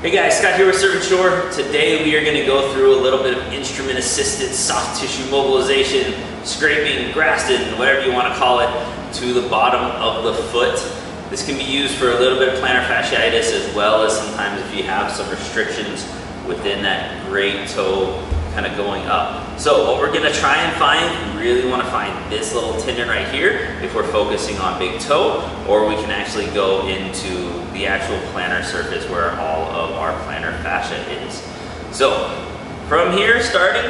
Hey guys, Scott here with Surf and Shore. Today we are going to go through a little bit of instrument assisted soft tissue mobilization, scraping, Graston, whatever you want to call it, to the bottom of the foot. This can be used for a little bit of plantar fasciitis as well as sometimes if you have some restrictions within that great toe kind of going up. So what we're gonna try and find, we really wanna find this little tendon right here if we're focusing on big toe, or we can actually go into the actual plantar surface where all of our plantar fascia is. So from here, starting,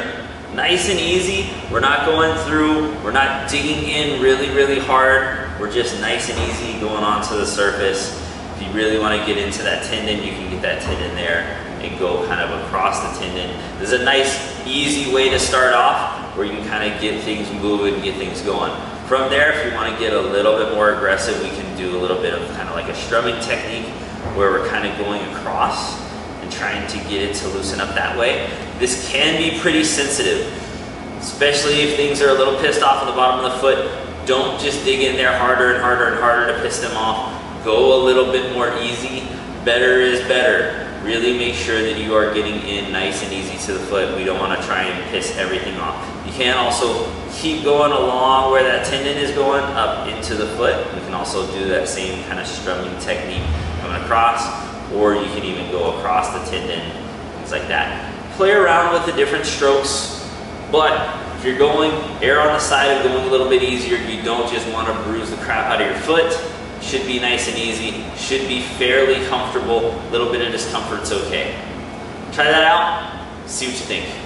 nice and easy. We're not going through, we're not digging in really, really hard. We're just nice and easy going onto the surface. If you really want to get into that tendon, you can get that tendon there and go kind of across the tendon. This is a nice, easy way to start off where you can kind of get things moving and get things going. From there, if you want to get a little bit more aggressive, we can do a little bit of kind of like a strumming technique where we're kind of going across and trying to get it to loosen up that way. This can be pretty sensitive, especially if things are a little pissed off at the bottom of the foot. Don't just dig in there harder and harder and harder to piss them off. Go a little bit more easy. Better is better really make sure that you are getting in nice and easy to the foot. We don't want to try and piss everything off. You can also keep going along where that tendon is going up into the foot. You can also do that same kind of strumming technique coming across, or you can even go across the tendon, things like that. Play around with the different strokes, but if you're going, err on the side of going a little bit easier. You don't just want to bruise the crap out of your foot should be nice and easy, should be fairly comfortable. A little bit of discomfort's okay. Try that out, see what you think.